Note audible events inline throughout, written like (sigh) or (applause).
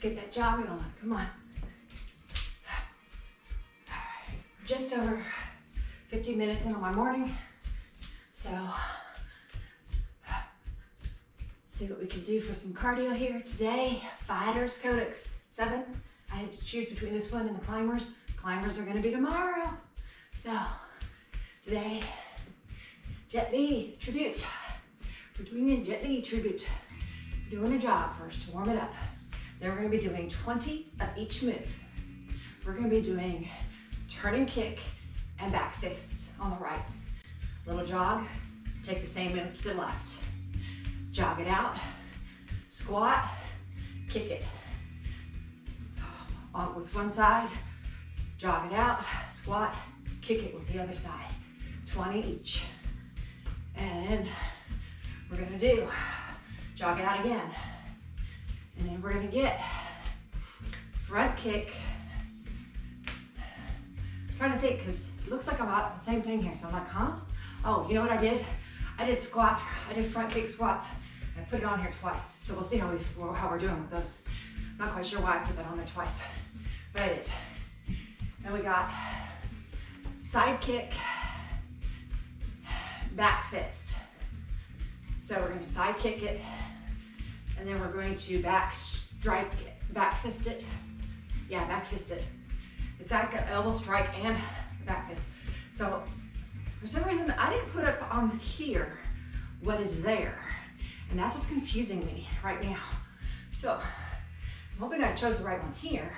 get that jog going. Come on. Just over 50 minutes into my morning. So, see what we can do for some cardio here today. Fighters Codex 7. I had to choose between this one and the climbers. Climbers are gonna be tomorrow. So, today, Jet Li tribute. We're doing a Jet Li tribute. Doing a jog first to warm it up. Then we're gonna be doing 20 of each move. We're gonna be doing turning kick and back fist on the right. Little jog, take the same move to the left. Jog it out, squat, kick it. On with one side, jog it out, squat, kick it with the other side. 20 each. And then we're gonna do jog it out again. And then we're gonna get front kick. I'm trying to think, because it looks like I'm about the same thing here. So I'm like, huh? Oh, you know what I did? I did squat, I did front kick squats. I put it on here twice. So we'll see how, we, how we're doing with those. I'm not quite sure why I put that on there twice, but I did. Then we got side kick, back fist. So we're gonna side kick it, and then we're going to back strike it, back fist it. Yeah, back fist it. It's like an elbow strike and back fist. So for some reason, I didn't put up on here what is there. And that's what's confusing me right now. So I'm hoping I chose the right one here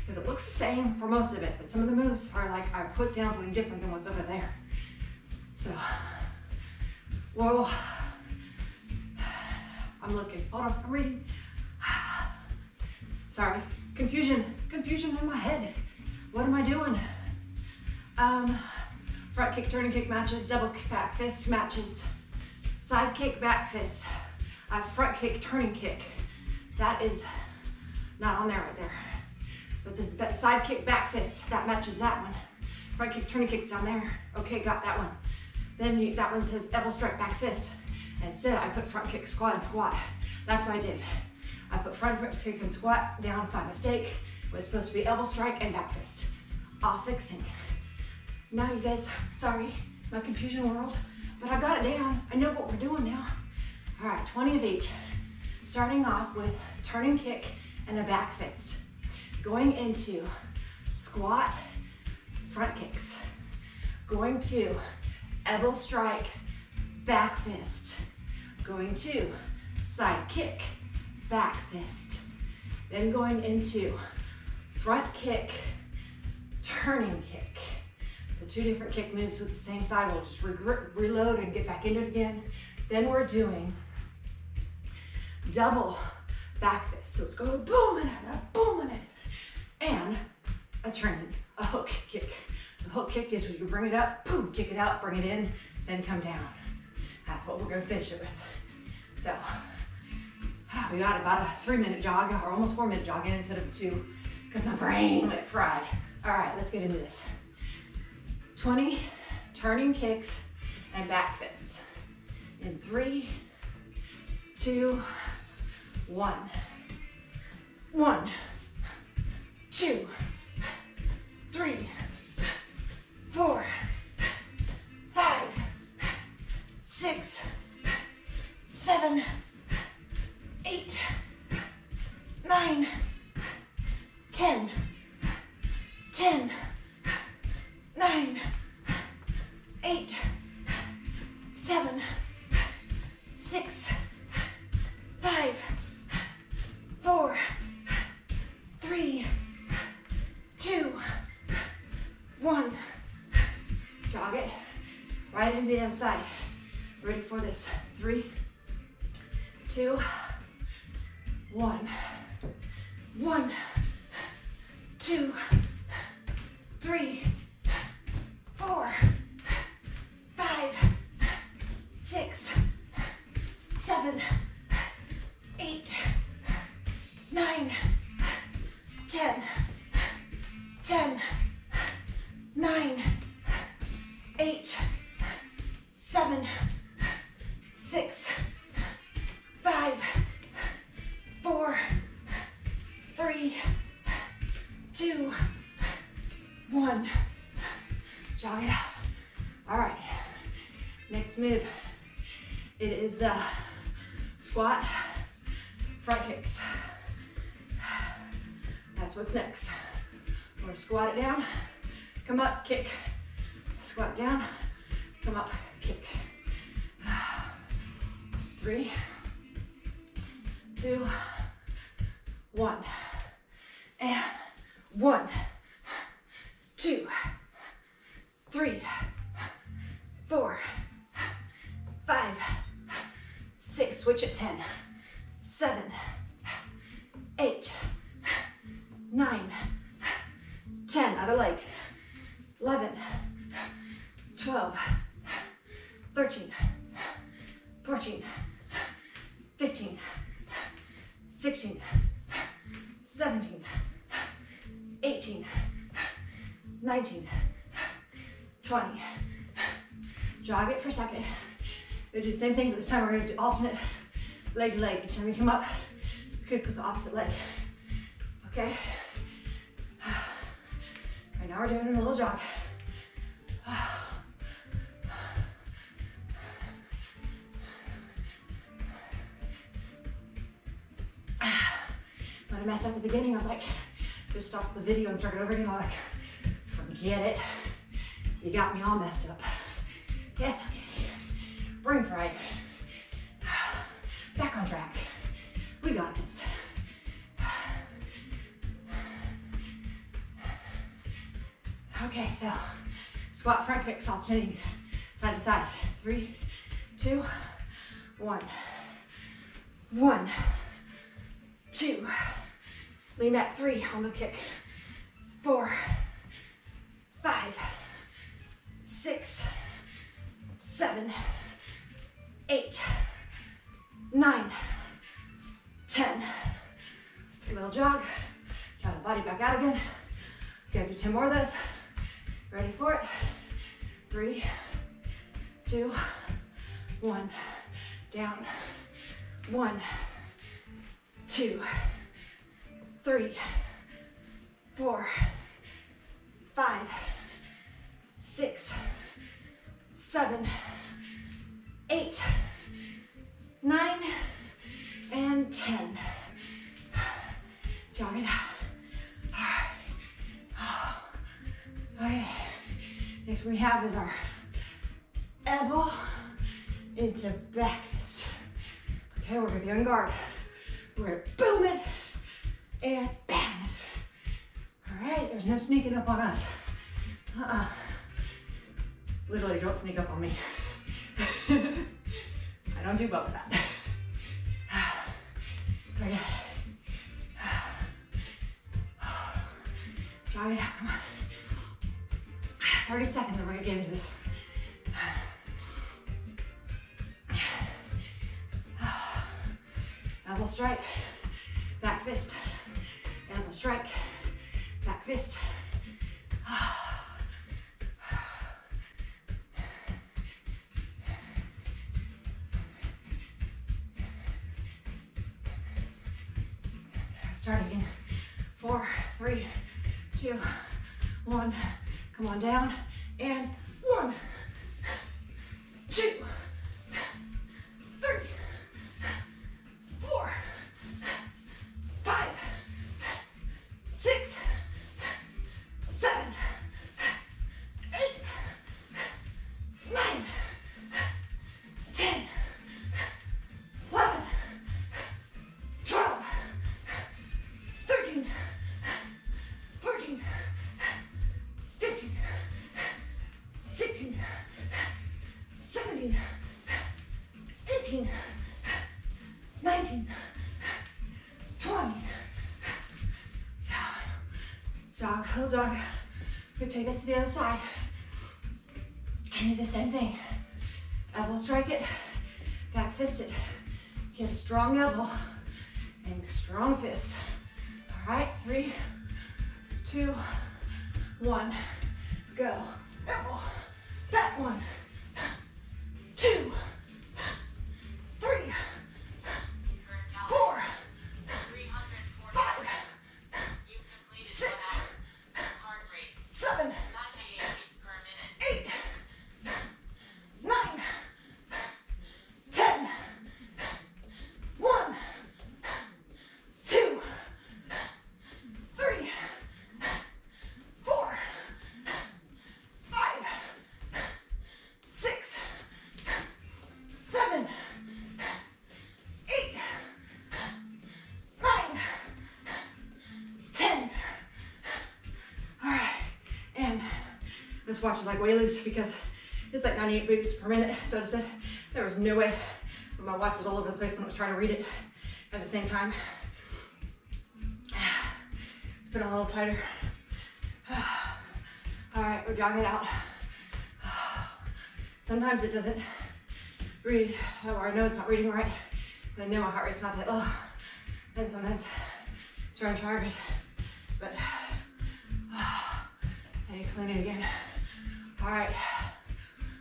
because it looks the same for most of it, but some of the moves are like I put down something different than what's over there. So, whoa. I'm looking, hold on, I'm reading. (sighs) Sorry, confusion, confusion in my head. What am I doing? Um, front kick, turning kick matches, double back fist matches, side kick, back fist, uh, front kick, turning kick. That is not on there right there. But this side kick, back fist, that matches that one. Front kick, turning kick's down there. Okay, got that one. Then you, that one says elbow strike, back fist. Instead, I put front kick, squat, and squat. That's what I did. I put front kick and squat down by mistake. It was supposed to be elbow strike and back fist. All fixing. Now you guys, sorry, my confusion world, but I got it down. I know what we're doing now. All right, 20 of each. Starting off with turning kick and a back fist. Going into squat, front kicks. Going to elbow strike, back fist. Going to side kick, back fist. Then going into front kick, turning kick. So two different kick moves with the same side. We'll just re reload and get back into it again. Then we're doing double back fist. So it's going boom and a boom and a, and a turning, a hook kick. The hook kick is when you bring it up, boom, kick it out, bring it in, then come down. That's what we're gonna finish it with. So (sighs) we got about a three minute jog or almost four minute jog in instead of two because my brain went fried. All right, let's get into this. 20 turning kicks and back fists. In three, two, one. One, two, three, four, six, seven, Ready for this? Three, two, one. One, two, three, four, five, six, seven, eight, nine, ten, ten, nine, eight, seven, six, five, four, three, two, one. Jog it out. All right, next move. It is the squat front kicks. That's what's next. We're gonna squat it down, come up, kick, squat down, come up, kick. Three, two, one. And one, two, three, four, five, six, switch at 10, seven, eight, nine, 10, other leg, 11, 12, 13, 14, 15, 16, 17, 18, 19, 20. Jog it for a second. We do the same thing, but this time we're gonna alternate leg to leg. Each time you come up, kick with the opposite leg. Okay? (sighs) Right now we're doing a little jog. I messed up at the beginning, I was like, just stop the video and start it over again. I'm like, forget it. You got me all messed up. Yeah, it's okay. Brain fried. Back on track. We got this. Okay, so squat front kicks alternating side to side. Three, two, one. One, two, lean back, three on the kick. Four, five, six, seven, eight, nine, ten. Just a little jog, jog the body back out again. Gotta do 10 more of those. Ready for it? Three, two, one. Down. One, two, three, four, five, six, seven, eight, nine, and 10. Jog it out. All right. Okay. Next we have is our elbow into back fist. Okay, we're gonna be on guard. We're gonna boom it and bang it. All right, there's no sneaking up on us. Uh-uh. Literally, don't sneak up on me. (laughs) I don't do well with that. Okay. Jog it out, come on. 30 seconds and we're gonna get into this. (sighs) (sighs) Elbow strike, strike, back fist. Jog, little jog. You take it to the other side. And do the same thing. Elbow strike it, back fist it. Get a strong elbow and strong fist. All right, three, two, one, go. Elbow, back one, watch is like way loose because it's like 98 beats per minute. So I said there was no way. My watch was all over the place when I was trying to read it at the same time. It's been a little tighter. (sighs) All right, we're jogging out. (sighs) Sometimes it doesn't read, or I know it's not reading right. I know my heart rate's not that low. And sometimes it's running target, but (sighs) I need to clean it again. All right,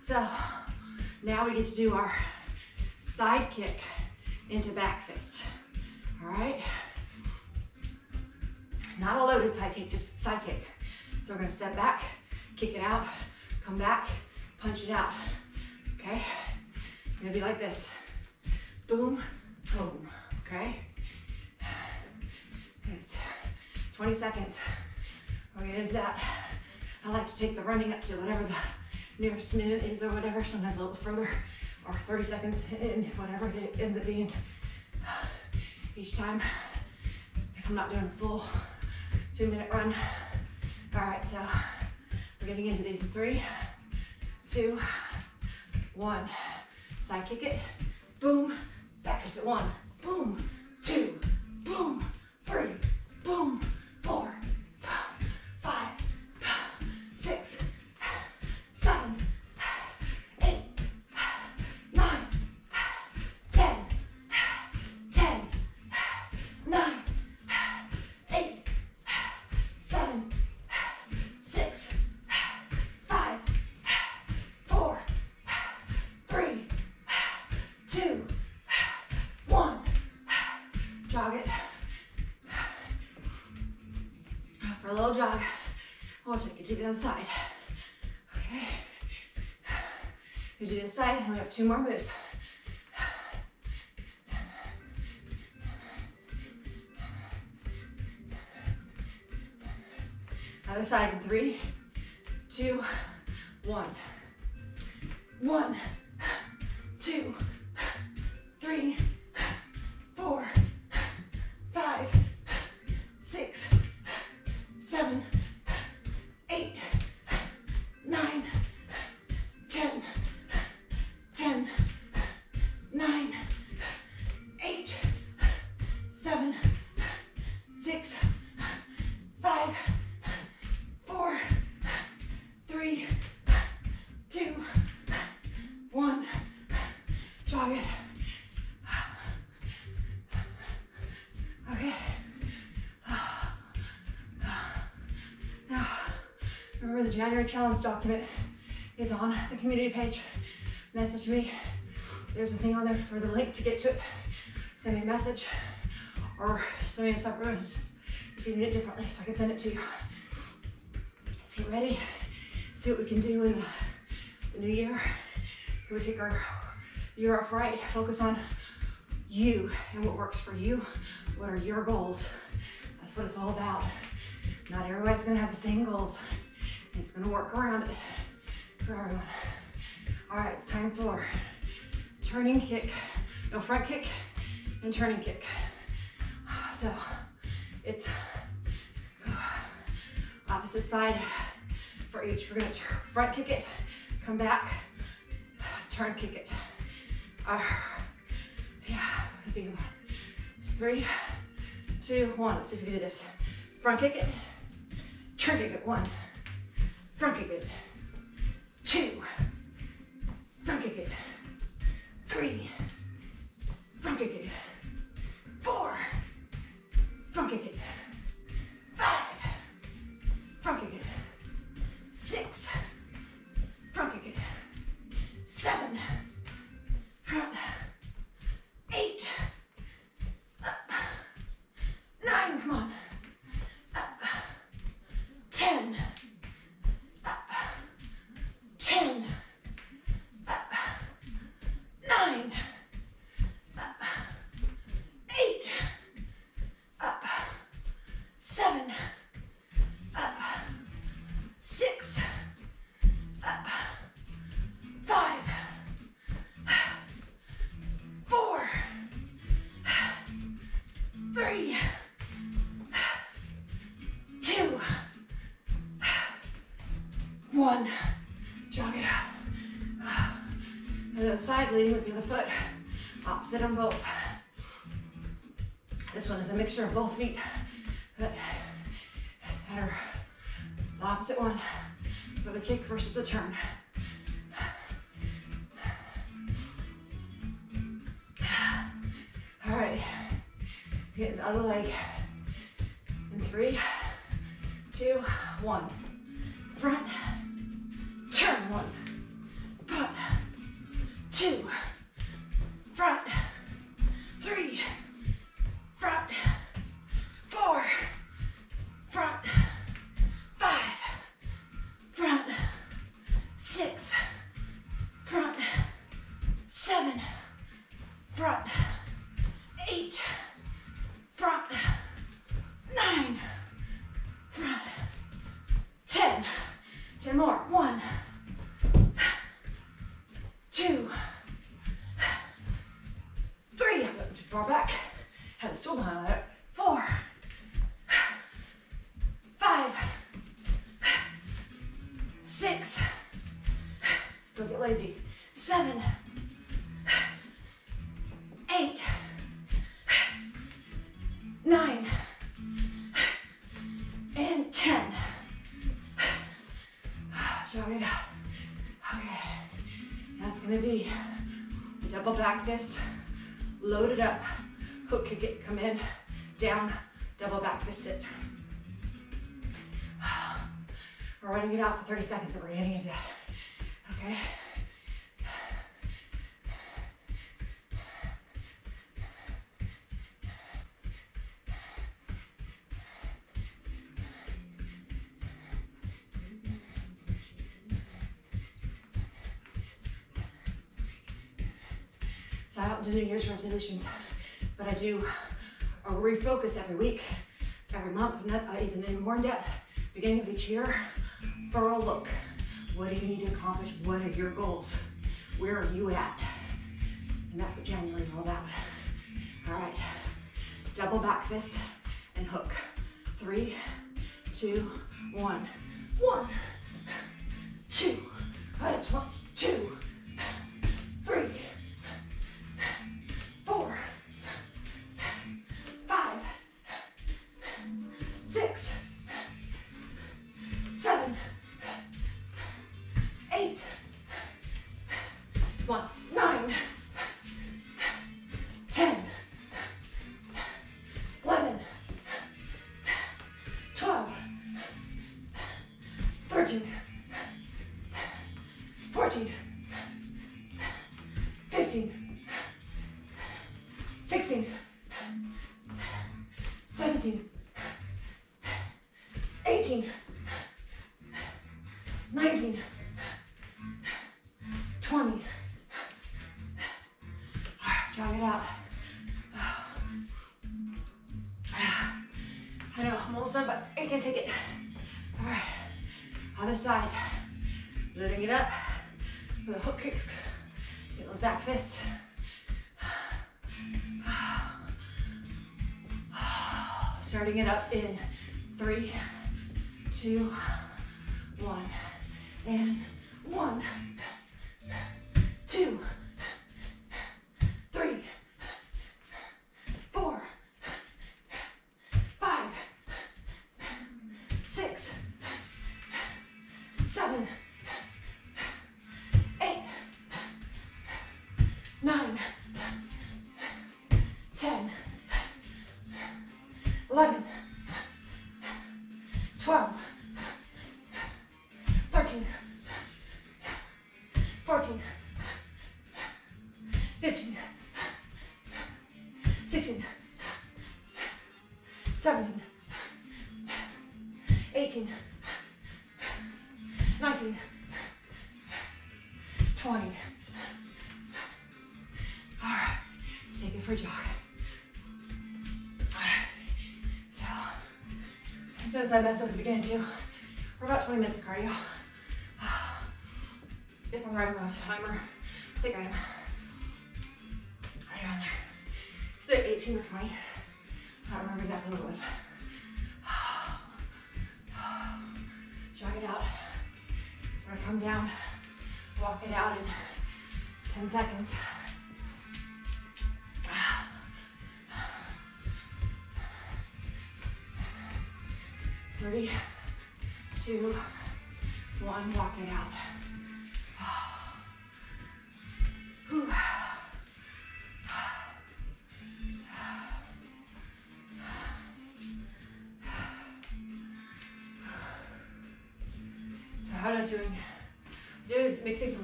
so now we get to do our side kick into back fist. All right, not a loaded side kick, just side kick. So we're gonna step back, kick it out, come back, punch it out. Okay, gonna be like this. Boom, boom. Okay. It's 20 seconds. We'll get into that. I like to take the running up to whatever the nearest minute is or whatever, sometimes a little further, or 30 seconds in, whatever it ends up being. Each time, if I'm not doing a full two minute run. All right, so we're getting into these in three, two, one. Side kick it, boom, back at one, boom, we'll take it to the other side. Okay. We do this side, and we have two more moves. Other side in three, two, one. One, two, three, four, five, six, seven, nine, eight, seven, six, five, four, three, two, one. Jog it. Okay. Now, remember the January challenge document is on the community page. Message me. There's a thing on there for the link to get to it. Send me a message or send me a separate if you need it differently so I can send it to you. Let's get ready. See what we can do in the, the new year. Can we kick our year off right? Focus on you and what works for you. What are your goals? That's what it's all about. Not everybody's gonna have the same goals. It's gonna work around it for everyone. All right, it's time for turning kick. No front kick and turning kick. So it's opposite side for each. We're gonna front kick it, come back, turn kick it. Uh, yeah, think it's three, two, one. Let's see if we can do this. Front kick it, turn kick it, one. Front kick it, two. Front kick it, three. Front kick it, four. Front kick it, One, jog it out. Ah. And then side lean with the other foot. Opposite on both. This one is a mixture of both feet, but it's better. The opposite one for the kick versus the turn. All right, get the other leg in three, two, one. Front, far back. Had the stool behind there. Four, five, six. Don't get lazy. Seven, eight, nine, and ten. Jog it out. Okay. That's gonna be double back fist, load it up, hook kick it, come in, down, double back fist it. (sighs) We're running it out for 30 seconds and we're getting into that. Okay? Year's resolutions, but I do a refocus every week, every month, not, uh, even in more in depth, beginning of each year, a look. What do you need to accomplish? What are your goals? Where are you at? And that's what January is all about. All right, double back fist and hook. Three, two, one. One, two, that's one, two, three, other side. Loading it up with the hook kicks. Get those back fists. Starting it up in three, two, one, and one, two, 17, 18, 19, 20. All right, take it for a jog. So, notice I messed up at the beginning too. We're about 20 minutes of cardio. (sighs) If I'm right around the timer, I think I am. Right around there. Stay 18 or 20. I don't remember exactly what it was. (sighs) Jog it out. We're gonna come down, walk it out in 10 seconds. Three, two, one, walk it out.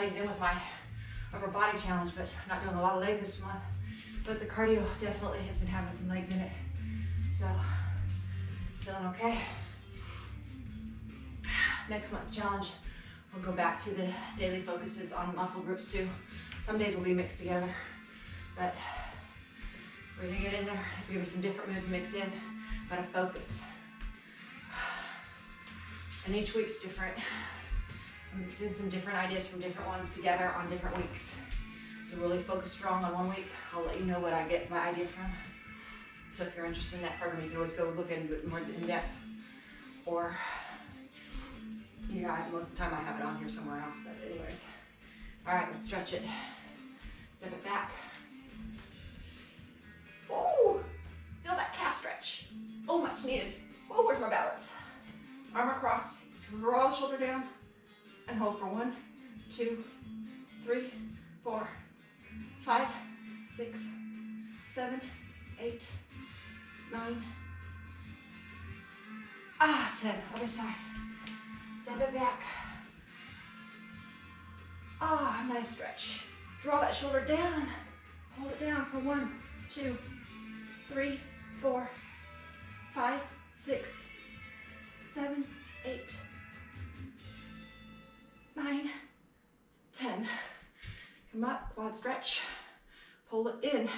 Legs in with my upper body challenge, but I'm not doing a lot of legs this month. But the cardio definitely has been having some legs in it. So feeling okay. Next month's challenge, we'll go back to the daily focuses on muscle groups too. Some days will be mixed together, but we're gonna get in there. There's gonna be some different moves mixed in, but a focus. And each week's different. Mixing some different ideas from different ones together on different weeks. So really focus strong on one week. I'll let you know what I get my idea from. So if you're interested in that program, you can always go look into it more in depth. Or yeah, most of the time I have it on here somewhere else, but anyways. All right, let's stretch it. Step it back. Oh, feel that calf stretch. Oh, much needed. Oh, where's my balance? Arm across, draw the shoulder down, and hold for one, two, three, four, five, six, seven, eight, nine, ah, ten. Other side. Step it back. Ah, nice stretch. Draw that shoulder down. Hold it down for one, two, three, four, five, six, seven, eight, nine, ten. Come up, quad stretch. Pull it in.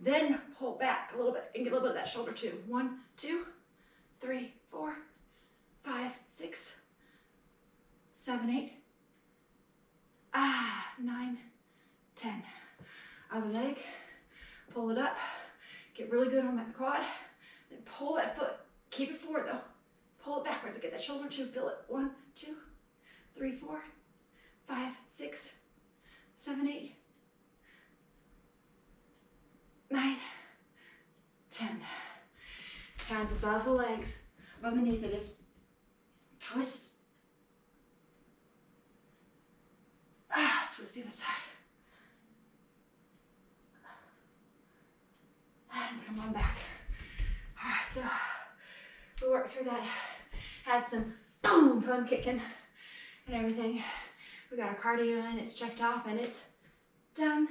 Then pull back a little bit and get a little bit of that shoulder too. One, two, three, four, five, six, seven, eight, ah, nine, ten. Other leg, pull it up. Get really good on that quad. Then pull that foot. Keep it forward though. Pull it backwards. Get that shoulder too. Feel it. One, two, three, four, five, six, seven, eight, nine, ten. Hands above the legs, above the knees. It is twist. Ah, twist the other side. And come on back. All right, so we worked through that. Had some boom fun kicking and everything. We got our cardio in, it's checked off, and it's done.